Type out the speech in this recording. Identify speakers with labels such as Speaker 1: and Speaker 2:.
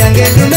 Speaker 1: Yang kedua